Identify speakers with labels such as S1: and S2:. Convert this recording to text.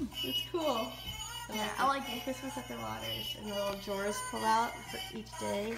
S1: It's cool.
S2: Yeah, I like it.
S1: Christmas at the waters and the little drawers pull out for each day.